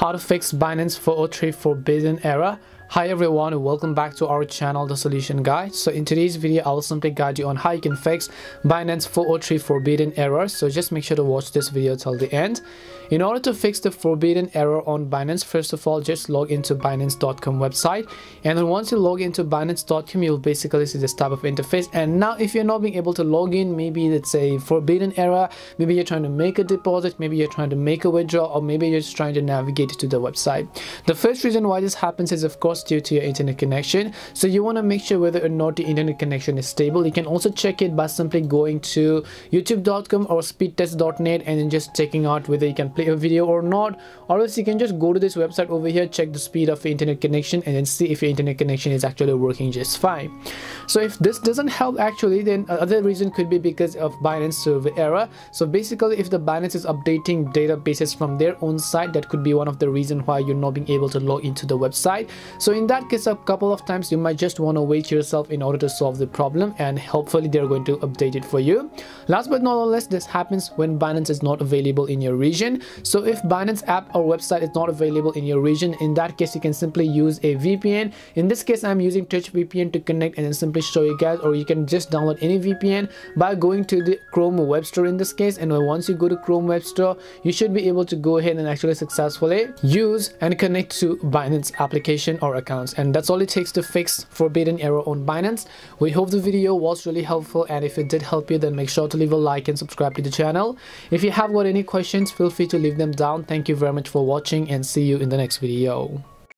how to fix Binance 403 forbidden error Hi everyone, welcome back to our channel The Solution Guide. So in today's video, I will simply guide you on how you can fix Binance 403 forbidden error. So just make sure to watch this video till the end. In order to fix the forbidden error on Binance, first of all, just log into Binance.com website. And then once you log into Binance.com, you'll basically see this type of interface. And now if you're not being able to log in, maybe it's a forbidden error, maybe you're trying to make a deposit, maybe you're trying to make a withdrawal, or maybe you're just trying to navigate to the website. The first reason why this happens is of course due to your internet connection. So you want to make sure whether or not the internet connection is stable. You can also check it by simply going to youtube.com or speedtest.net and then just checking out whether you can play a video or not. Or else you can just go to this website over here check the speed of your internet connection and then see if your internet connection is actually working just fine. So if this doesn't help actually then uh, other reason could be because of Binance server error. So basically if the Binance is updating databases from their own site that could be one of the reason why you're not being able to log into the website. So so in that case a couple of times you might just want to wait yourself in order to solve the problem and hopefully they're going to update it for you. Last but not the least this happens when binance is not available in your region. So if binance app or website is not available in your region in that case you can simply use a vpn in this case i'm using touch vpn to connect and then simply show you guys or you can just download any vpn by going to the chrome web store in this case and once you go to chrome web store you should be able to go ahead and actually successfully use and connect to binance application or accounts and that's all it takes to fix forbidden error on Binance. We hope the video was really helpful and if it did help you then make sure to leave a like and subscribe to the channel. If you have got any questions feel free to leave them down. Thank you very much for watching and see you in the next video.